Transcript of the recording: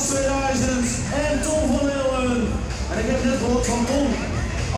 Gas 2000 en Tom